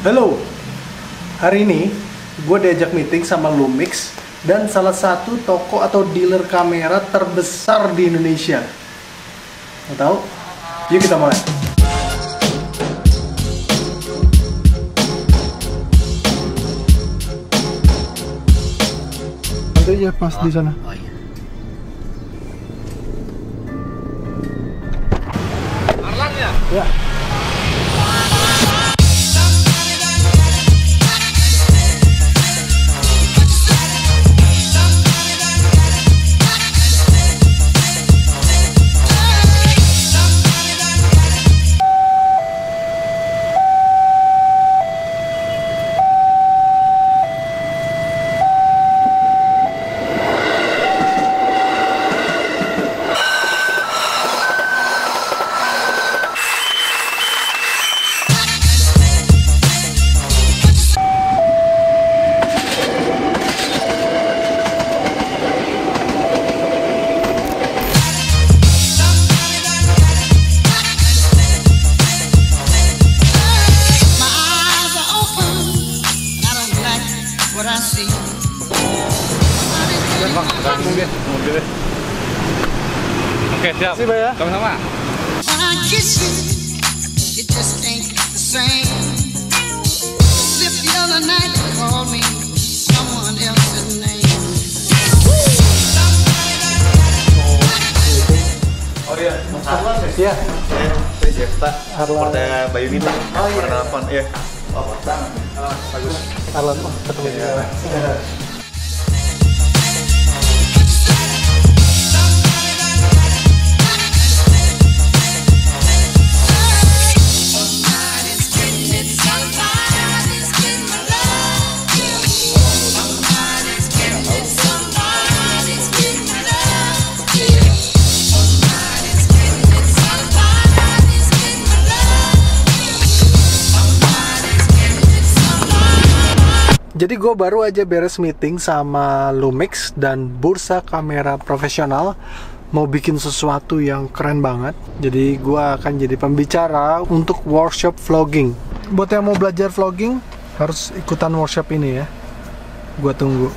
Halo, hari ini gue diajak meeting sama Lumix dan salah satu toko atau dealer kamera terbesar di Indonesia. Mau tahu? Yuk kita mulai. Nanti ya pas di sana. Oh iya. Ya. My Mobil, mobil. Oke, siap. Terima kasih, Pak, ya. Sama-sama. Oh iya, Ya. saya Jefta, Arlan. supportnya Bayu Nita. Oh iya. Pernah iya. Oh, bagus. Alan, oh, ketemu juga. Jadi gue baru aja beres meeting sama Lumix dan bursa kamera profesional mau bikin sesuatu yang keren banget. Jadi gue akan jadi pembicara untuk workshop vlogging. Buat yang mau belajar vlogging harus ikutan workshop ini ya. Gue tunggu.